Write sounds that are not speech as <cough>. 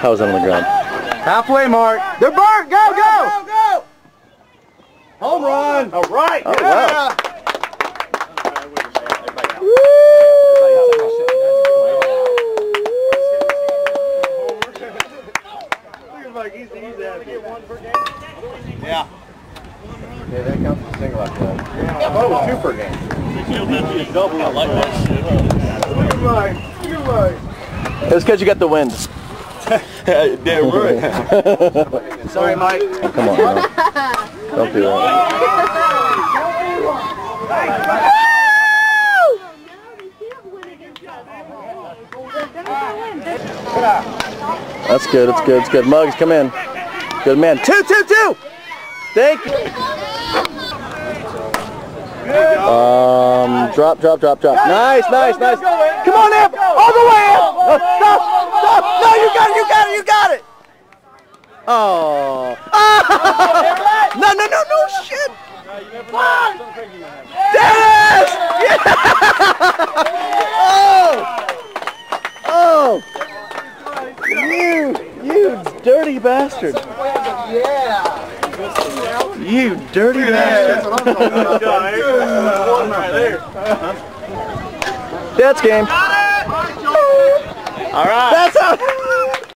How's that on the ground? Halfway mark. They're burnt. Go, go. Go, Home run. All right. Oh, wow. Yeah. Yeah, that counts as a single after that. I thought it was two per game. I like that shit. You're right. You're right. It's because you got the wind. <laughs> Damn right. <laughs> Sorry, Mike. Oh, come on, man. Don't do that. That's good, that's good, that's good. Muggs, come in. Good man. Two, two, two! Thank you. Um, drop, drop, drop, drop. Nice, nice, nice. Come on, Amp! All the way, Amp! No, stop, stop! No, you got it, you got it, you got it! Oh. Ah! No, no, no, no, shit! Dennis! Yeah! Oh! Oh! You, you dirty bastard! Yeah. You dirty That's bastard! what I'm talking about. <laughs> That's game. All right.